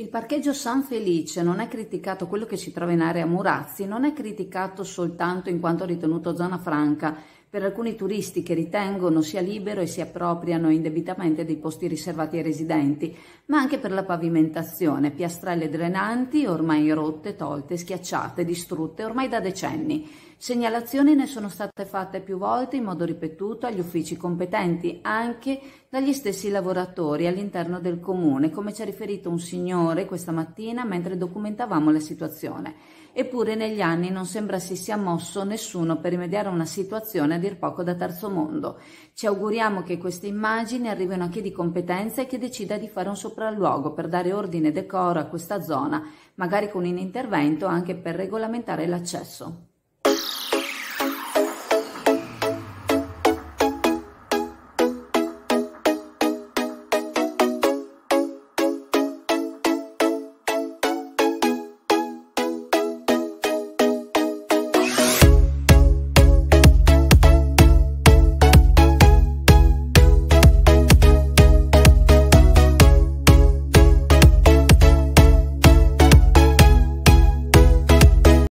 Il parcheggio San Felice non è criticato, quello che si trova in area Murazzi, non è criticato soltanto in quanto ritenuto zona franca per alcuni turisti che ritengono sia libero e si appropriano indebitamente dei posti riservati ai residenti, ma anche per la pavimentazione, piastrelle drenanti ormai rotte, tolte, schiacciate, distrutte ormai da decenni. Segnalazioni ne sono state fatte più volte in modo ripetuto agli uffici competenti, anche dagli stessi lavoratori all'interno del comune, come ci ha riferito un signore questa mattina mentre documentavamo la situazione. Eppure negli anni non sembra si sia mosso nessuno per rimediare a una situazione dir poco da terzo mondo. Ci auguriamo che queste immagini arrivino a chi di competenza e che decida di fare un sopralluogo per dare ordine e decoro a questa zona, magari con un intervento anche per regolamentare l'accesso.